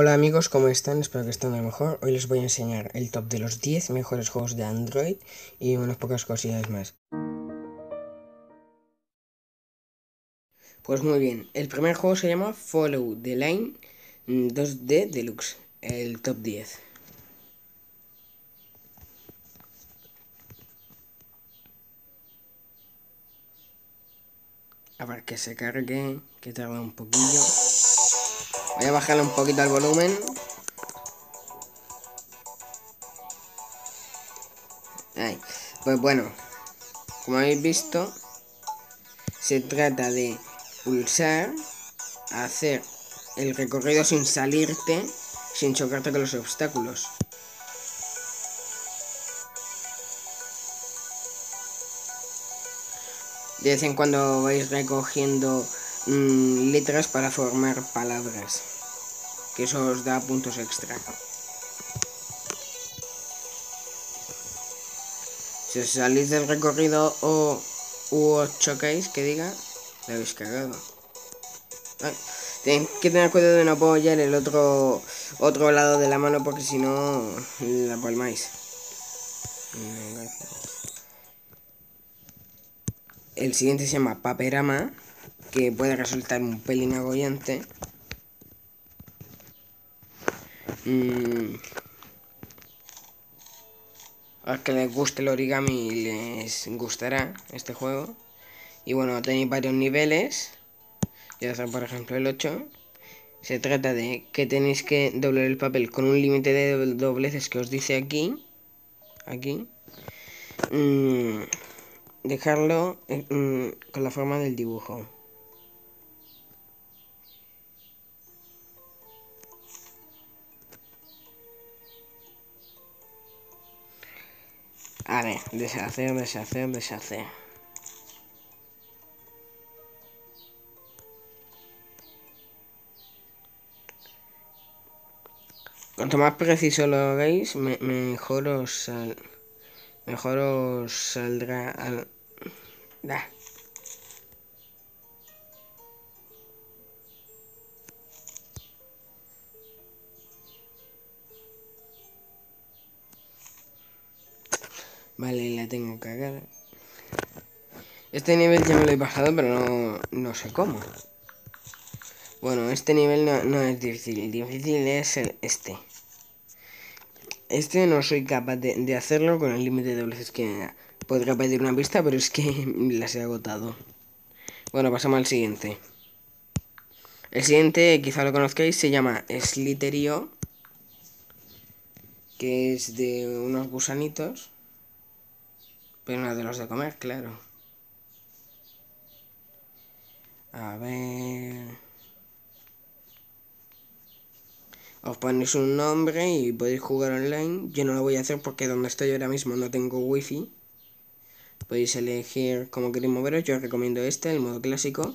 Hola amigos, ¿cómo están? Espero que estén de lo mejor. Hoy les voy a enseñar el top de los 10 mejores juegos de Android y unas pocas cosillas más. Pues muy bien, el primer juego se llama Follow the Line 2D Deluxe, el top 10. A ver que se cargue, que tarda un poquillo. Voy a bajarle un poquito el volumen. Pues bueno, como habéis visto, se trata de pulsar, hacer el recorrido sin salirte, sin chocarte con los obstáculos. De vez en cuando vais recogiendo Mm, letras para formar palabras. Que eso os da puntos extra. Si os salís del recorrido o os chocáis, que diga, la habéis cagado. tenéis que tener cuidado de no apoyar el otro otro lado de la mano porque si no la palmáis. El siguiente se llama Paperama que puede resultar un pelín agobiante. Mm. A que les guste el origami les gustará este juego. Y bueno, tenéis varios niveles. Ya está, por ejemplo, el 8. Se trata de que tenéis que doblar el papel con un límite de dobleces que os dice aquí. Aquí. Mm, dejarlo mm, con la forma del dibujo. A ver, deshacer, deshacer, deshacer. Cuanto más preciso lo hagáis, mejor os mejor os saldrá al... Da. Vale, la tengo cagada. Este nivel ya me lo he pasado, pero no, no sé cómo. Bueno, este nivel no, es difícil. Difícil es el, este. Este no soy capaz de, hacerlo con el límite de dobleces que. Podría pedir una pista, pero es que las he agotado. Bueno, pasamos al siguiente. El siguiente, quizá lo conozcáis, se llama Slitterio. Que es de unos gusanitos. Pero no de los de comer, claro. A ver... Os ponéis un nombre y podéis jugar online. Yo no lo voy a hacer porque donde estoy ahora mismo no tengo wifi. Podéis elegir cómo queréis moveros. Yo os recomiendo este, el modo clásico.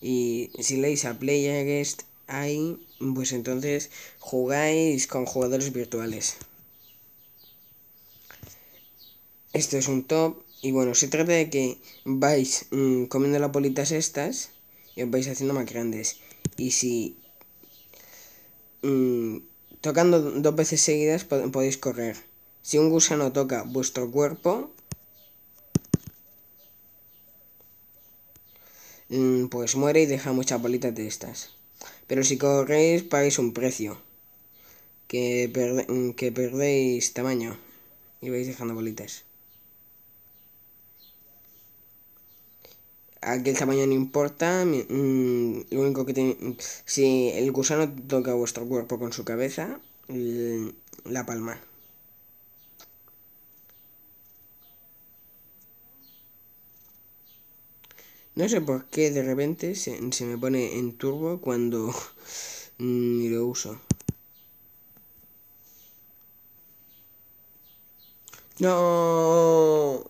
Y si leéis a Play Against ahí, pues entonces jugáis con jugadores virtuales. Esto es un top. Y bueno, se trata de que vais mm, comiendo las bolitas estas y os vais haciendo más grandes. Y si mm, tocando dos veces seguidas podéis correr. Si un gusano toca vuestro cuerpo, mm, pues muere y deja muchas bolitas de estas. Pero si corréis, pagáis un precio. Que, que perdéis tamaño y vais dejando bolitas. Aquí el tamaño no importa, mm, lo único que tiene, si el gusano toca vuestro cuerpo con su cabeza, la palma. No sé por qué de repente se, me pone en turbo cuando ni lo uso. No.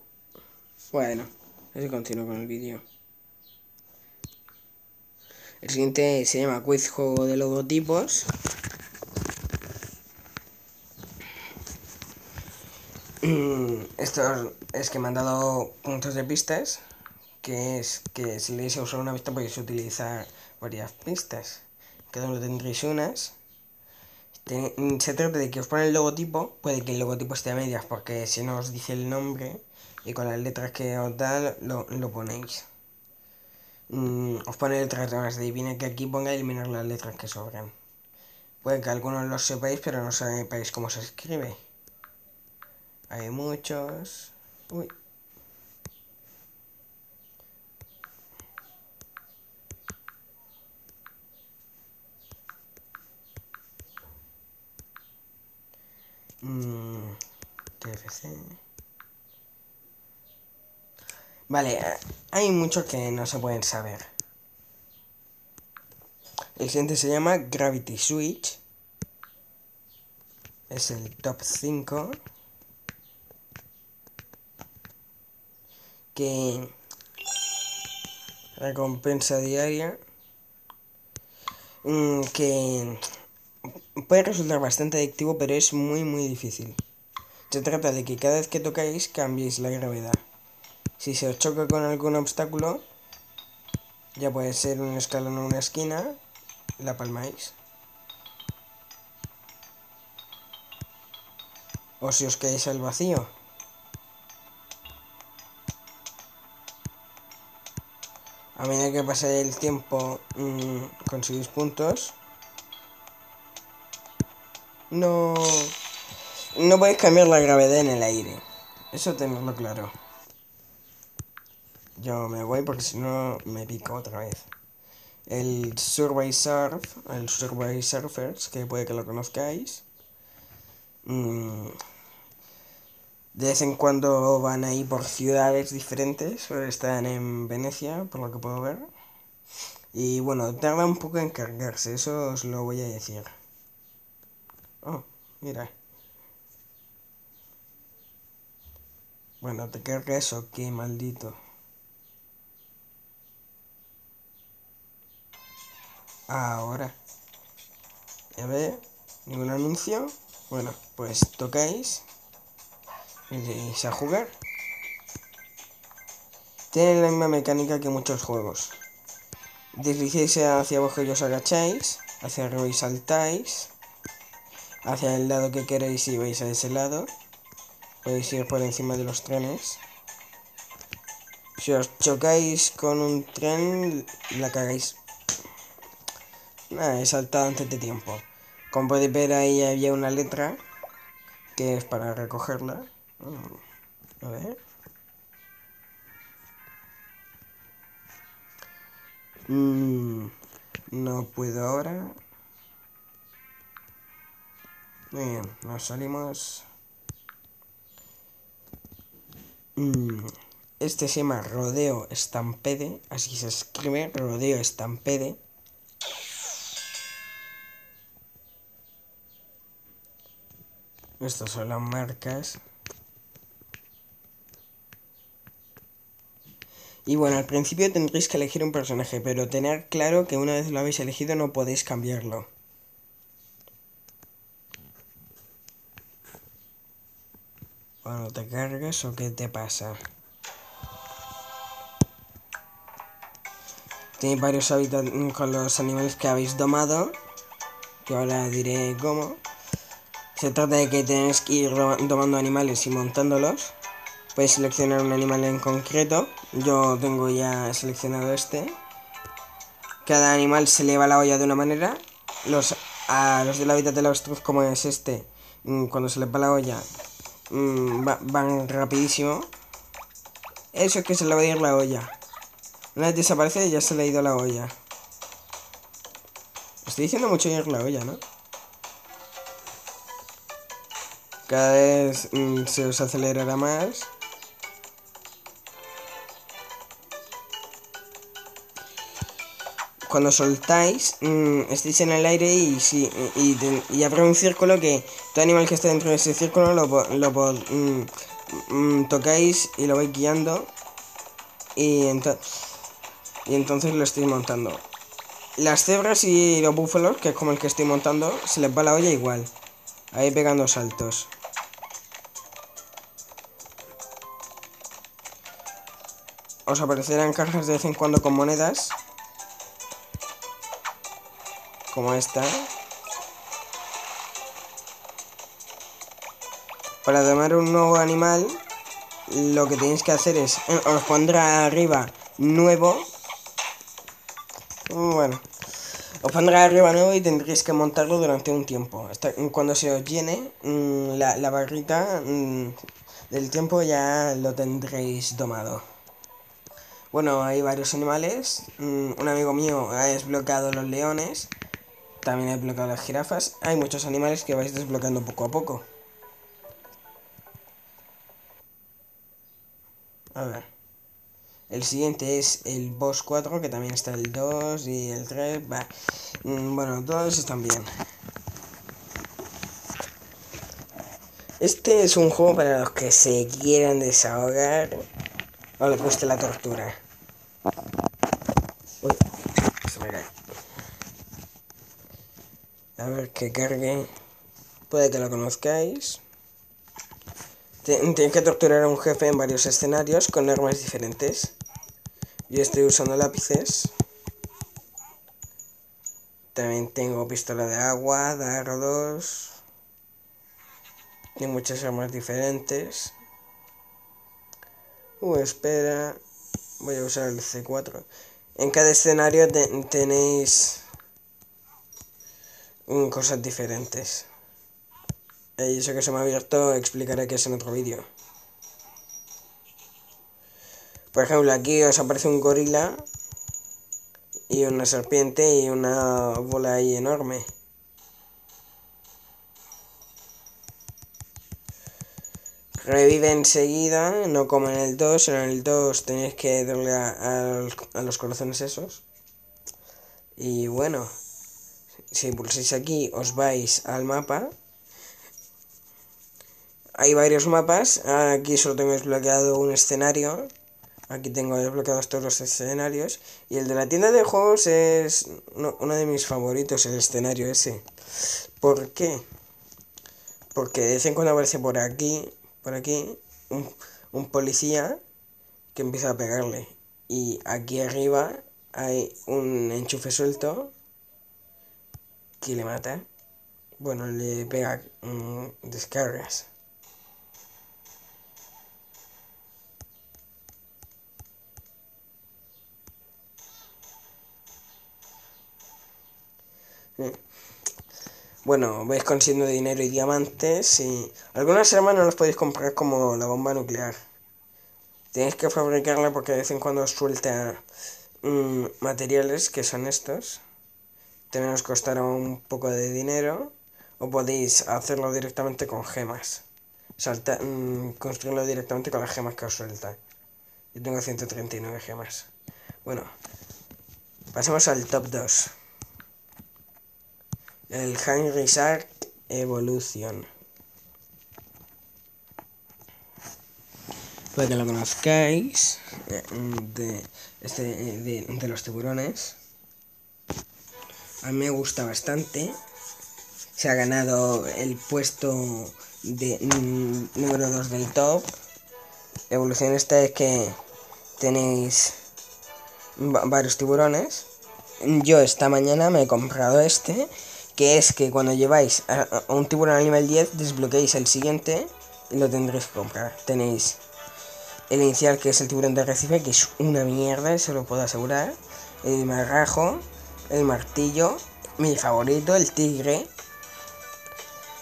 Bueno, así continúo con el vídeo. El siguiente se llama Quiz Juego de Logotipos. Esto es que me han dado puntos de pistas, que es que si le a usar una pista podéis utilizar varias pistas. cada uno tendréis unas. Se trata de que os pone el logotipo, puede que el logotipo esté a medias porque si no os dice el nombre y con las letras que os da lo, ponéis. Mm, os pone letras más de viene que aquí ponga eliminar las letras que sobran. Puede que algunos lo sepáis pero no sepáis cómo se escribe. Hay muchos. Uy. Mm, TFC. Vale, hay muchos que no se pueden saber. El siguiente se llama Gravity Switch. Es el top 5. Que recompensa diaria. Mm, que puede resultar bastante adictivo, pero es muy muy difícil. Se trata de que cada vez que tocáis cambiéis la gravedad. Si se os choca con algún obstáculo, ya puede ser un escalón o una esquina, la palmáis. O si os caéis al vacío. A medida que pasa el tiempo mmm, conseguís puntos no... No podéis cambiar la gravedad en el aire. Eso tenerlo claro. Yo me voy porque si no me pico otra vez. El Survey Surf, el Survey Surfers, que puede que lo conozcáis. Mm, de vez en cuando van ahí por ciudades diferentes, están en Venecia, por lo que puedo ver. Y bueno, tarda un poco en cargarse, eso os lo voy a decir. Oh, mira. Bueno, te carga eso, qué maldito. Ahora. Ya ve, ningún anuncio. Bueno, pues tocáis y a jugar. Tiene la misma mecánica que muchos juegos. Deslicéis hacia abajo y os agacháis, hacia arriba y saltáis hacia el lado que queréis y vais a ese lado. Podéis ir por encima de los trenes. Si os chocáis con un tren, la cagáis. Nada, he saltado antes de tiempo. Como podéis ver ahí había una letra que es para recogerla. Mm, a ver. Mm, no puedo ahora. Muy bien, nos salimos. Mm, este se llama Rodeo Stampede, así se escribe, Rodeo Stampede. Estas son las marcas. Y bueno, al principio tendréis que elegir un personaje, pero tener claro que una vez lo habéis elegido no podéis cambiarlo. cuando te cargas o qué te pasa. Tenéis varios hábitats con los animales que habéis domado, que ahora diré cómo. Se trata de que tenéis que ir domando animales y montándolos. Puedes seleccionar un animal en concreto. Yo tengo ya seleccionado este. Cada animal se le va la olla de una manera. Los, a los del hábitat del avestruz, como es este, mm, cuando se les va la olla, Mm, van rapidísimo. Eso es que se le va a ir la olla. Una vez desaparece ya se le ha ido la olla. Estoy diciendo mucho ir la olla, ¿no? Cada vez mm, se os acelerará más. cuando soltáis, mmm, estéis en el aire y, si, y, y, habrá un círculo que todo animal que esté dentro de ese círculo lo, lo mm, mm, tocáis y lo vais guiando y, entonces lo estoy montando. Las cebras y los búfalos, que es como el que estoy montando, se les va la olla igual. Ahí pegando saltos. Os aparecerán cajas de vez en cuando con monedas. como esta. Para tomar un nuevo animal, lo que tenéis que hacer es, eh, os pondrá arriba nuevo. Bueno, os pondrá arriba nuevo y tendréis que montarlo durante un tiempo. Hasta cuando se os llene mm, la, barrita mm, del tiempo ya lo tendréis domado. Bueno, hay varios animales. Mm, un amigo mío ha desbloqueado los leones. También ha desbloqueado las jirafas. Hay muchos animales que vais desbloqueando poco a poco. A ver. El siguiente es el boss 4, que también está el 2 y el 3. Mm, bueno, todos están bien. Este es un juego para los que se quieran desahogar o le guste la tortura. Uy, se me cae. A ver que cargue. Puede que lo conozcáis. Tienes que torturar a un jefe en varios escenarios con armas diferentes. Yo estoy usando lápices. También tengo pistola de agua, dardos. Y muchas armas diferentes. Uh, espera. Voy a usar el C4. En cada escenario tenéis cosas diferentes. Y eso que se me ha abierto explicaré qué es en otro vídeo. Por ejemplo, aquí os aparece un gorila y una serpiente y una bola ahí enorme. Revive enseguida, no como en el 2, en el 2 tenéis que darle a, los corazones esos. Y bueno, si pulsáis aquí os vais al mapa hay varios mapas. Aquí solo tengo desbloqueado un escenario. Aquí tengo desbloqueados todos los escenarios. Y el de la tienda de juegos es uno de mis favoritos, el escenario ese. ¿Por qué? Porque de vez en cuando aparece por aquí, por aquí, un, un policía que empieza a pegarle. Y aquí arriba hay un enchufe suelto que le mata. Bueno, le pega mm, descargas. Bueno, vais consiguiendo dinero y diamantes y algunas armas no las podéis comprar como la bomba nuclear. Tenéis que fabricarla porque de vez en cuando os suelta mm, materiales que son estos. También os costará un poco de dinero o podéis hacerlo directamente con gemas. Salta, mm, construirlo directamente con las gemas que os suelta. Yo tengo 139 gemas. Bueno, pasemos al top 2 el Henry Shark Evolution. Para que lo conozcáis, eh, de, este, de, los tiburones. A mí me gusta bastante. Se ha ganado el puesto de mm, número 2 del top. evolución esta es que tenéis varios tiburones. Yo esta mañana me he comprado este que es que cuando lleváis a, un tiburón al nivel 10 desbloqueéis el siguiente y lo tendréis que comprar. Tenéis el inicial que es el tiburón de recife, que es una mierda, se lo puedo asegurar. El marrajo, el martillo, mi favorito, el tigre,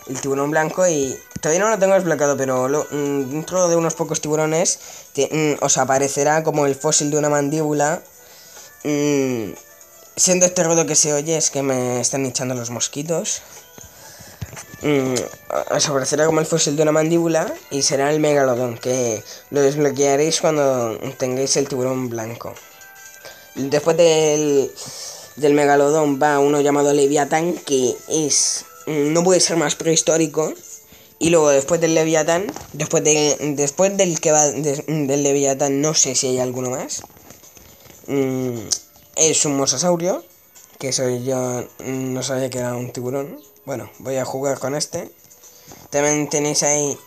el tiburón blanco y todavía no lo tengo desbloqueado, pero mm, dentro de unos pocos tiburones mm, os aparecerá como el fósil de una mandíbula. Mm, Siendo este ruido que se oye es que me están echando los mosquitos. Mm, aparecerá como el fósil de una mandíbula y será el megalodón, que lo desbloquearéis cuando tengáis el tiburón blanco. Después del, del megalodón va uno llamado Leviatán, que es. Mm, no puede ser más prehistórico. Y luego después del Leviatán, después, de, después del que va del Leviatán, no sé si hay alguno más. Mm, es un mosasaurio, que soy yo, no sabía que era un tiburón. Bueno, voy a jugar con este. También tenéis ahí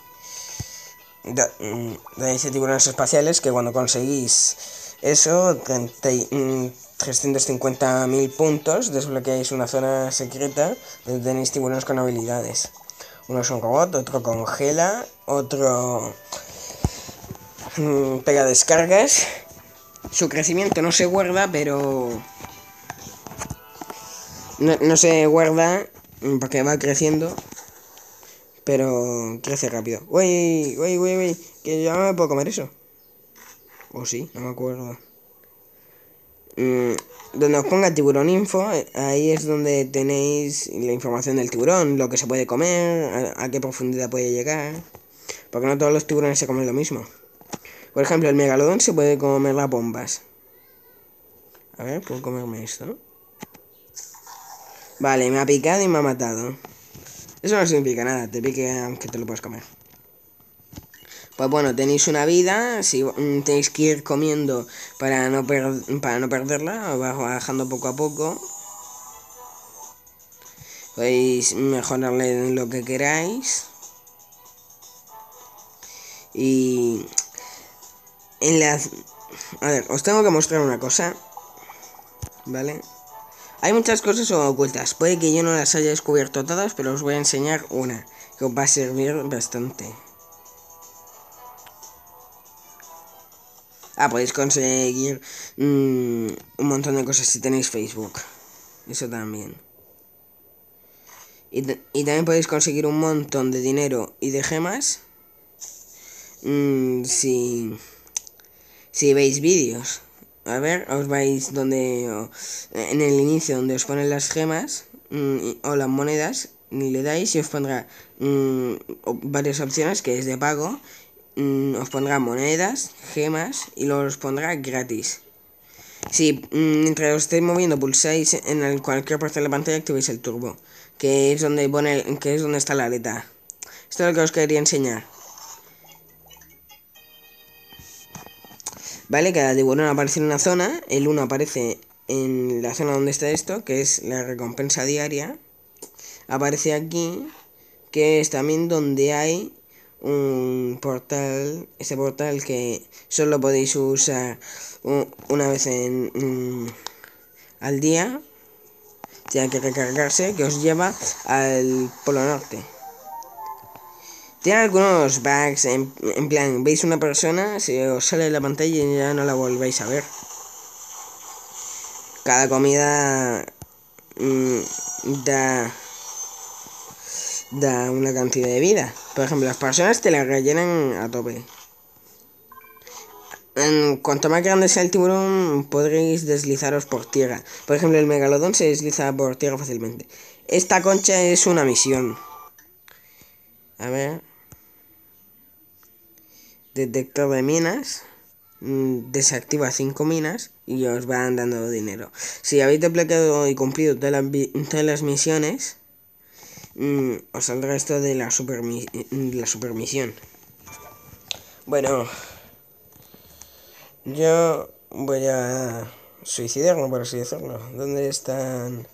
mm, tenéis tiburones espaciales que cuando conseguís eso 350.000 puntos, desbloqueáis una zona secreta donde tenéis tiburones con habilidades. Uno es un robot, otro congela, otro mm, pega descargas. Su crecimiento no se guarda, pero... No, no se guarda porque va creciendo, pero crece rápido. Uy, uy, uy, uy, que yo no me puedo comer eso. O sí, no me acuerdo. Mm, donde os ponga tiburón info, ahí es donde tenéis la información del tiburón, lo que se puede comer, a, qué profundidad puede llegar. Porque no todos los tiburones se comen lo mismo. Por ejemplo, el megalodón se puede comer las bombas. A ver, ¿puedo comerme esto? Vale, me ha picado y me ha matado. Eso no significa nada, te pique aunque te lo puedes comer. Pues bueno, tenéis una vida, si mm, tenéis que ir comiendo para no, para no perderla, bajando poco a poco. Podéis mejorarle lo que queráis. Y... En la... A ver, os tengo que mostrar una cosa. ¿Vale? Hay muchas cosas ocultas. Puede que yo no las haya descubierto todas, pero os voy a enseñar una. Que os va a servir bastante. Ah, podéis conseguir mm, un montón de cosas si tenéis Facebook. Eso también. Y, también podéis conseguir un montón de dinero y de gemas mm, si, si veis vídeos. A ver, os vais donde en el inicio donde os ponen las gemas mm, o las monedas, ni le dais y os pondrá varias opciones que es de pago Mm, os pondrá monedas, gemas y los pondrá gratis. Si mm, mientras os estéis moviendo pulsáis en cualquier parte de la pantalla activéis el turbo, que es donde pone que es donde está la aleta. Esto es lo que os quería enseñar. Vale, cada tiburón aparece en una zona, el 1 aparece en la zona donde está esto, que es la recompensa diaria. Aparece aquí, que es también donde hay un portal, ese portal que solo podéis usar una vez en, al día, tiene que recargarse, que os lleva al Polo Norte. Tiene algunos bugs, en, plan, veis una persona, se os sale de la pantalla y ya no la volvéis a ver. Cada comida mm, da da una cantidad de vida. Por ejemplo, las personas te la rellenan a tope. En cuanto más grande sea el tiburón, podréis deslizaros por tierra. Por ejemplo, el megalodón se desliza por tierra fácilmente. Esta concha es una misión. A ver. Detector de minas. Mm, desactiva 5 minas y os van dando dinero. Si habéis desbloqueado y cumplido todas las misiones, Mm, os saldrá esto de la, supermi la supermisión. Bueno, yo voy a suicidarme, por así decirlo. ¿Dónde están?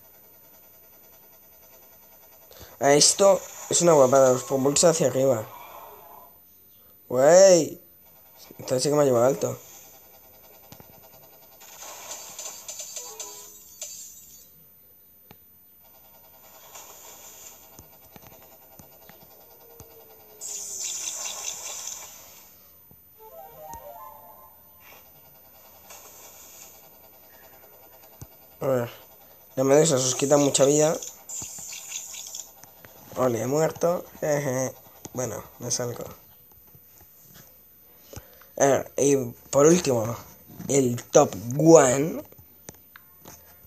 A esto es una guapada, os propulsa hacia arriba. Wey, entonces sí que me ha llevado alto. A ver. La medusa os quita mucha vida. Ole, he muerto. Bueno, me salgo. Y por último, el top one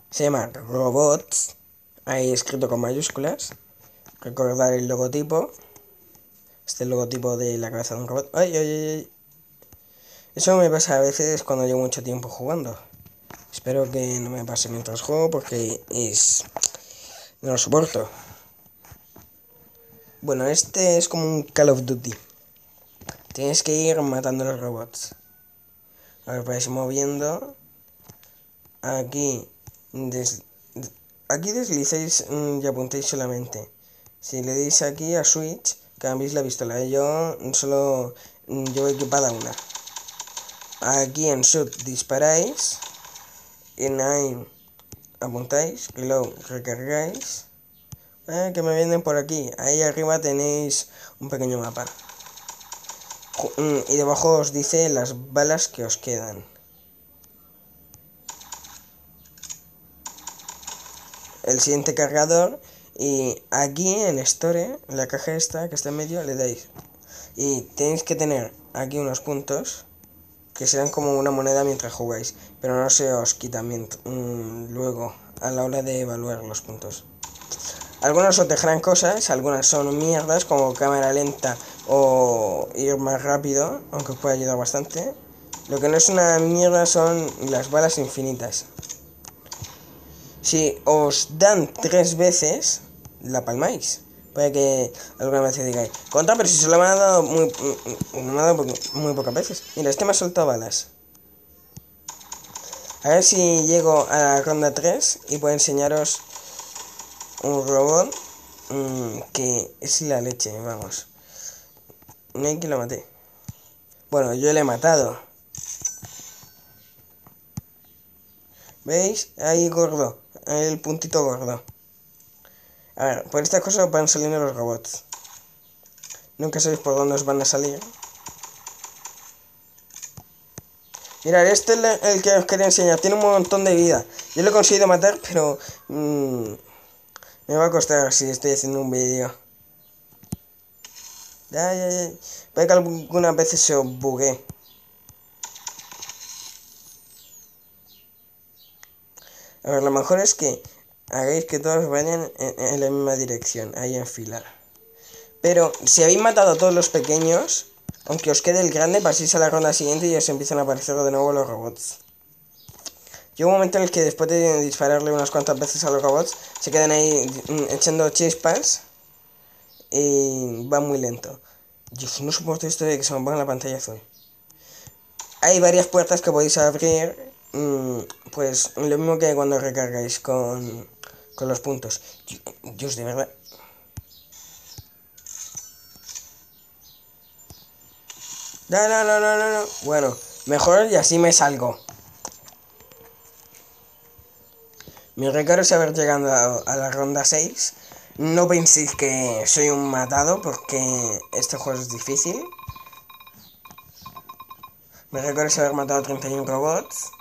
se llama Robots. Ahí escrito con mayúsculas. Recordar el logotipo. Este logotipo de la cabeza de un robot. Ay, ay, ay. Eso me pasa a veces cuando llevo mucho tiempo jugando. Espero que no me pase mientras juego porque es... No lo soporto. Bueno, este es como un Call of Duty. Tienes que ir matando a los robots. A ver, vais moviendo. Aquí. aquí deslizáis y apuntáis solamente. Si le deis aquí a Switch, cambiéis la pistola. Yo solo llevo equipada una. Aquí en Shoot disparáis en ahí apuntáis luego recargáis. Eh, que me vienen por aquí. Ahí arriba tenéis un pequeño mapa. Mm, y debajo os dice las balas que os quedan. El siguiente cargador y aquí en Store, en la caja esta que está en medio, le dais. Y tenéis que tener aquí unos puntos que serán como una moneda mientras jugáis, pero no se os quitan mm, luego a la hora de evaluar los puntos. Algunos os dejarán cosas, algunas son mierdas como cámara lenta o ir más rápido, aunque os puede ayudar bastante. Lo que no es una mierda son las balas infinitas. Si os dan tres veces, la palmáis. Puede que alguna vez digáis, contra, pero si me ha dado muy, me ha dado muy pocas veces. Mira, este me ha soltado balas. A ver si llego a la ronda 3 y puedo enseñaros un robot mm, que es la leche, vamos. Hay que lo maté. Bueno, yo le he matado. ¿Veis? Ahí gordo. El puntito gordo. A ver, por estas cosas van saliendo los robots. Nunca sabéis por dónde os van a salir. Mirad, este es el que os quería enseñar. Tiene un montón de vida. Yo lo he conseguido matar, pero... Mm, me va a costar si estoy haciendo un vídeo. Ya, ya, ya. Puede que algunas veces se os bugue. A ver, lo mejor es que hagáis que todos vayan en, la misma dirección, ahí en fila. Pero si habéis matado a todos los pequeños, aunque os quede el grande, paséis a la ronda siguiente y os empiezan a aparecer de nuevo los robots. Llega un momento en el que después de dispararle unas cuantas veces a los robots, se quedan ahí mm, echando chispas y va muy lento. Yo no soporto esto de que se me ponga la pantalla azul. Hay varias puertas que podéis abrir, mm, pues lo mismo que cuando recargáis con con los puntos. Dios, de verdad. No, no, no, no, no, Bueno, mejor y así me salgo. Mi récord es haber llegado a, la ronda 6. No penséis que soy un matado porque este juego es difícil. Mi récord es haber matado a 31 robots.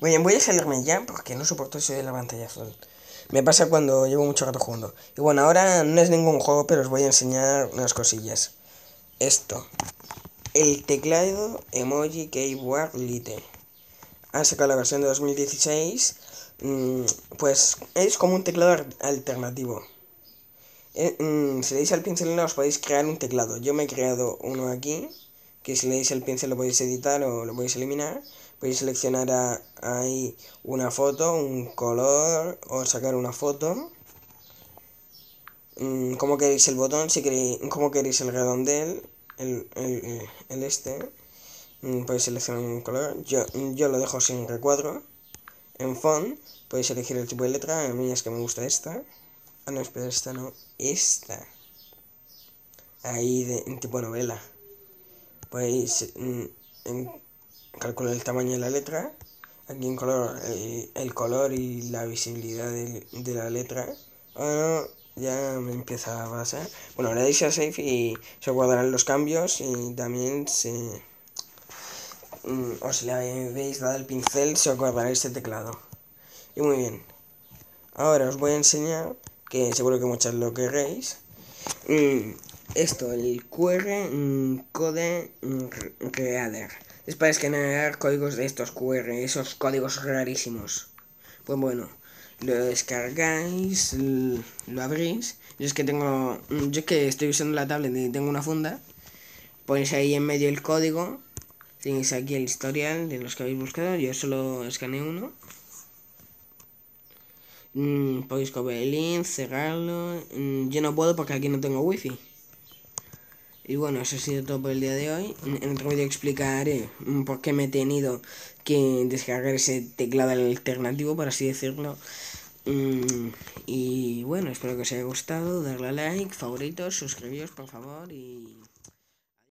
Bueno, voy a salirme ya porque no soporto eso de la pantalla azul. Me pasa cuando llevo mucho rato jugando. Y bueno, ahora no es ningún juego, pero os voy a enseñar unas cosillas. Esto. El teclado Emoji Keyboard Lite. Han sacado la versión de 2016. Mm, pues es como un teclado alternativo. Eh, mm, si le dais al pincel os podéis crear un teclado. Yo me he creado uno aquí. Que si le dais el pincel lo podéis editar o lo podéis eliminar podéis seleccionar ahí una foto, un color o sacar una foto. Mm, ¿Cómo queréis el botón? Si queréis, ¿Cómo queréis el redondel? El, el, este. Mm, podéis seleccionar un color. Yo, yo lo dejo sin recuadro. En font podéis elegir el tipo de letra. A mí es que me gusta esta. Ah, no, espera, esta no. Esta. Ahí de, en tipo novela. Podéis... Mm, calcular el tamaño de la letra, aquí en color el, color y la visibilidad de, la letra. Bueno, ya me empieza a pasar. Bueno, le dais a Safe y se guardarán los cambios y también se... Mm, o si le habéis dado el pincel se os guardará este teclado. Y muy bien. Ahora os voy a enseñar, que seguro que muchos lo querréis. Mm, esto, el QR mm, Code Reader. Es para escanear códigos de estos QR, esos códigos rarísimos. Pues bueno, lo descargáis, lo abrís. Yo es que tengo, yo es que estoy usando la tablet y tengo una funda. Ponéis ahí en medio el código. Tenéis aquí el historial de los que habéis buscado. Yo solo escaneé uno. Mm, podéis copiar el link, cerrarlo. Mm, yo no puedo porque aquí no tengo wifi. Y bueno, eso ha sido todo por el día de hoy. En otro vídeo explicaré por qué me he tenido que descargar ese teclado alternativo, por así decirlo. Y bueno, espero que os haya gustado, darle a like, favoritos, suscribiros por favor y...